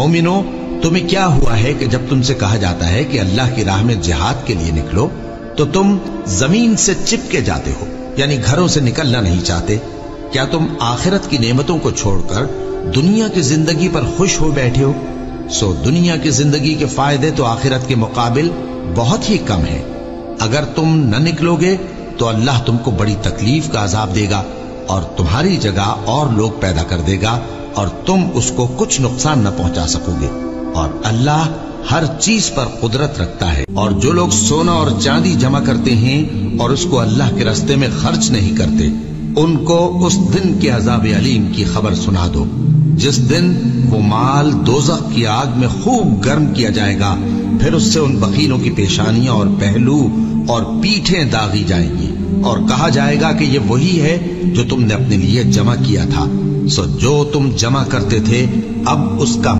मोमिनो, तुम्हें क्या हुआ है कि जब तुमसे कहा जाता है कि अल्लाह की राह में जिहाद के लिए निकलो तो तुम ज़मीन से चिपके जाते हो, यानी घरों से निकलना नहीं चाहते। क्या तुम आखिरत की नेमतों को छोड़कर दुनिया की ज़िंदगी पर खुश हो बैठे हो? सो दुनिया की ज़िंदगी के फ़ायदे तो आखिरत के मुकाबिल बहुत ही कम है। अगर तुम न निकलोगे तो अल्लाह तुमको बड़ी तकलीफ़ का अजाब देगा और तुम्हारी जगह और लोग पैदा कर देगा। और तुम उसको कुछ नुकसान न पहुँचा सकोगे। और अल्लाह हर चीज़ पर कुदरत रखता है। और जो लोग सोना और चांदी जमा करते हैं और उसको अल्लाह के रस्ते में खर्च नहीं करते, उनको उस दिन के अजाब अलीम की खबर सुना दो। जिस दिन वो माल दोजख की आग में खूब गर्म किया जाएगा, फिर उससे उन बकीलों की पेशानियाँ और पहलू और पीठें दागी जाएँगी। और कहा जाएगा कि ये वही है जो तुमने अपने लिए जमा किया था। सो जो तुम जमा करते थे, अब उसका